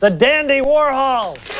the Dandy Warhols.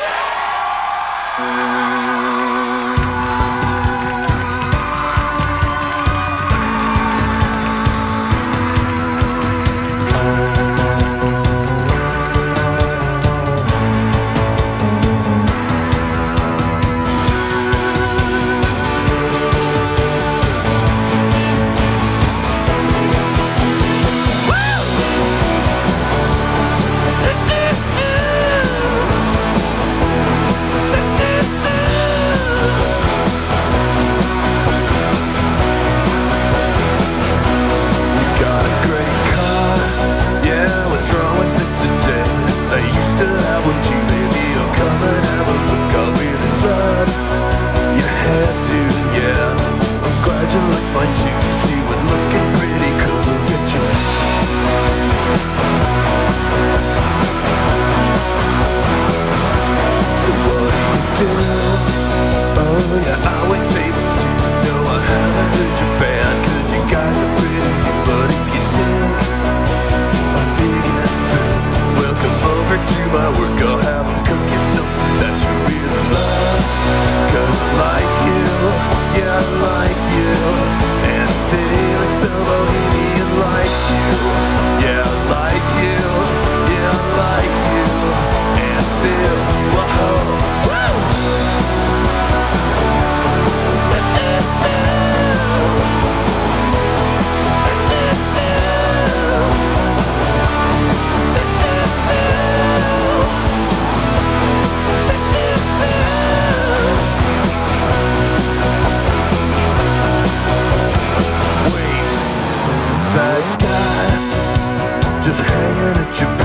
hanging at your